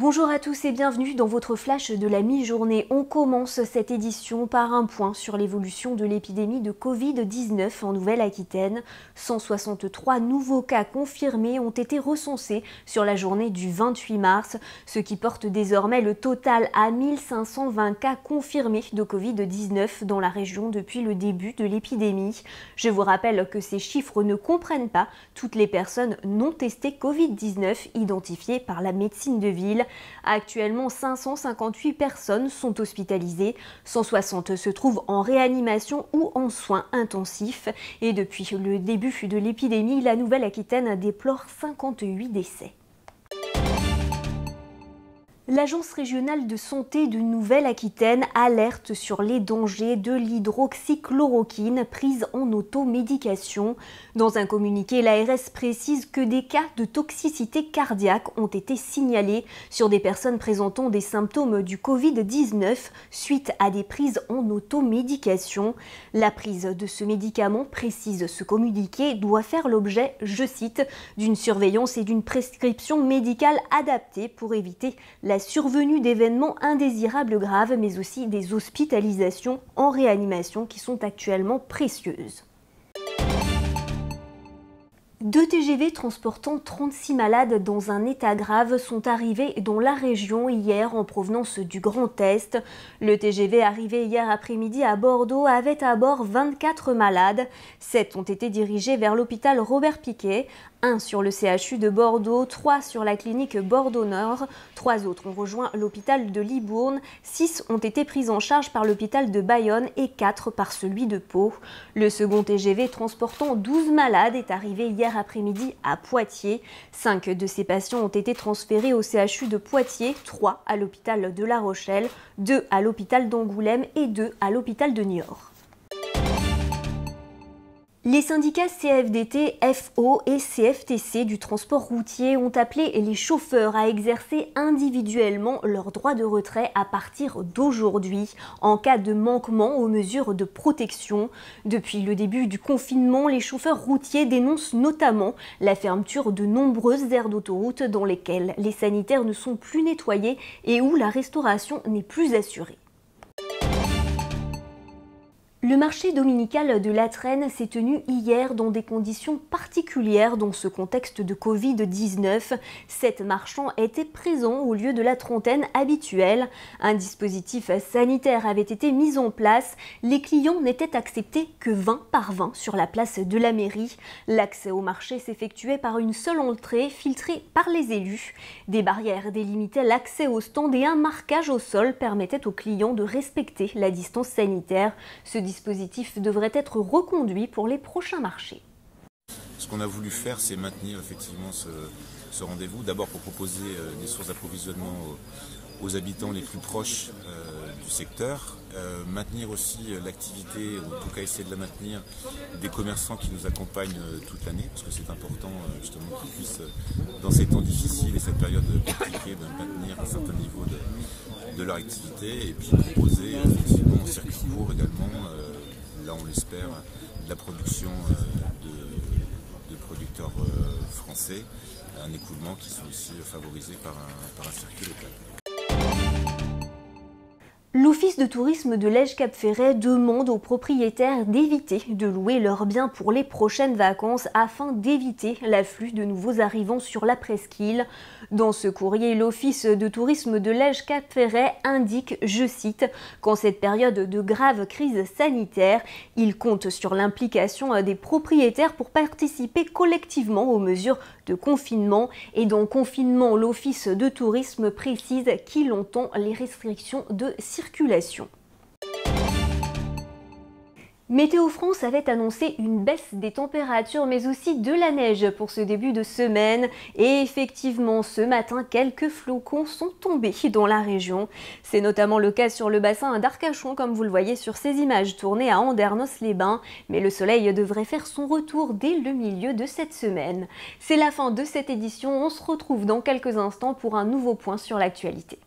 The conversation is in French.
Bonjour à tous et bienvenue dans votre flash de la mi-journée. On commence cette édition par un point sur l'évolution de l'épidémie de Covid-19 en Nouvelle-Aquitaine. 163 nouveaux cas confirmés ont été recensés sur la journée du 28 mars, ce qui porte désormais le total à 1520 cas confirmés de Covid-19 dans la région depuis le début de l'épidémie. Je vous rappelle que ces chiffres ne comprennent pas toutes les personnes non testées Covid-19 identifiées par la médecine de ville. Actuellement, 558 personnes sont hospitalisées, 160 se trouvent en réanimation ou en soins intensifs. Et depuis le début de l'épidémie, la Nouvelle-Aquitaine déplore 58 décès. L'Agence régionale de santé de Nouvelle-Aquitaine alerte sur les dangers de l'hydroxychloroquine prise en automédication. Dans un communiqué, l'ARS précise que des cas de toxicité cardiaque ont été signalés sur des personnes présentant des symptômes du Covid-19 suite à des prises en automédication. La prise de ce médicament, précise ce communiqué, doit faire l'objet, je cite, d'une surveillance et d'une prescription médicale adaptée pour éviter la survenue d'événements indésirables graves, mais aussi des hospitalisations en réanimation qui sont actuellement précieuses. Deux TGV transportant 36 malades dans un état grave sont arrivés dans la région hier en provenance du Grand Est. Le TGV arrivé hier après-midi à Bordeaux avait à bord 24 malades. Sept ont été dirigés vers l'hôpital Robert Piquet, un sur le CHU de Bordeaux, trois sur la clinique Bordeaux-Nord, trois autres ont rejoint l'hôpital de Libourne, six ont été pris en charge par l'hôpital de Bayonne et quatre par celui de Pau. Le second TGV transportant 12 malades est arrivé hier après-midi à Poitiers. Cinq de ces patients ont été transférés au CHU de Poitiers, trois à l'hôpital de La Rochelle, deux à l'hôpital d'Angoulême et deux à l'hôpital de Niort. Les syndicats CFDT, FO et CFTC du transport routier ont appelé les chauffeurs à exercer individuellement leur droit de retrait à partir d'aujourd'hui en cas de manquement aux mesures de protection. Depuis le début du confinement, les chauffeurs routiers dénoncent notamment la fermeture de nombreuses aires d'autoroute dans lesquelles les sanitaires ne sont plus nettoyés et où la restauration n'est plus assurée. Le marché dominical de Latrenne s'est tenu hier dans des conditions particulières dans ce contexte de Covid-19. Sept marchands étaient présents au lieu de la trentaine habituelle. Un dispositif sanitaire avait été mis en place. Les clients n'étaient acceptés que 20 par 20 sur la place de la mairie. L'accès au marché s'effectuait par une seule entrée filtrée par les élus. Des barrières délimitaient l'accès au stand et un marquage au sol permettait aux clients de respecter la distance sanitaire. Dispositif devrait être reconduit pour les prochains marchés. Ce qu'on a voulu faire, c'est maintenir effectivement ce, rendez-vous. D'abord pour proposer euh, des sources d'approvisionnement aux, habitants les plus proches euh, du secteur. Euh, maintenir aussi l'activité, ou en tout cas essayer de la maintenir, des commerçants qui nous accompagnent toute l'année, parce que c'est important justement qu'ils puissent, dans ces temps difficiles et cette période compliquée, de maintenir un certain niveau de, leur activité et puis proposer effectivement un circuit court également on l'espère, la production euh, de, producteurs euh, français, un écoulement qui sont aussi favorisés par un, par un circuit local. L'Office de tourisme de Lège-Cap-Ferret demande aux propriétaires d'éviter de louer leurs biens pour les prochaines vacances afin d'éviter l'afflux de nouveaux arrivants sur la presqu'île. Dans ce courrier, l'Office de tourisme de Lège-Cap-Ferret indique, je cite, qu'en cette période de grave crise sanitaire, il compte sur l'implication des propriétaires pour participer collectivement aux mesures confinement. Et dans confinement, l'Office de tourisme précise qu'il entend les restrictions de circulation. Météo France avait annoncé une baisse des températures mais aussi de la neige pour ce début de semaine et effectivement ce matin quelques flocons sont tombés dans la région. C'est notamment le cas sur le bassin d'Arcachon comme vous le voyez sur ces images tournées à Andernos-les-Bains mais le soleil devrait faire son retour dès le milieu de cette semaine. C'est la fin de cette édition, on se retrouve dans quelques instants pour un nouveau point sur l'actualité.